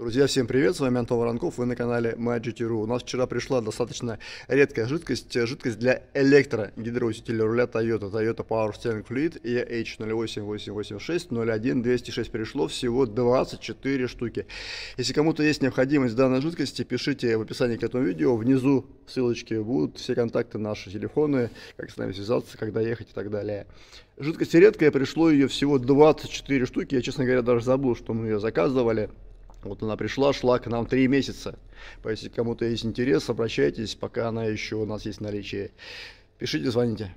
Друзья, всем привет, с вами Антон Воронков, вы на канале MyGT.ru. У нас вчера пришла достаточно редкая жидкость, жидкость для электрогидроусилителя руля Toyota, Toyota Power Steering Fluid EH08886 01206 пришло всего 24 штуки. Если кому-то есть необходимость данной жидкости, пишите в описании к этому видео, внизу ссылочки будут, все контакты наши, телефоны, как с нами связаться, когда ехать и так далее. Жидкость редкая, пришло ее всего 24 штуки, я, честно говоря, даже забыл, что мы ее заказывали. Вот она пришла, шла к нам три месяца. Если кому-то есть интерес, обращайтесь, пока она еще у нас есть в наличии. Пишите, звоните.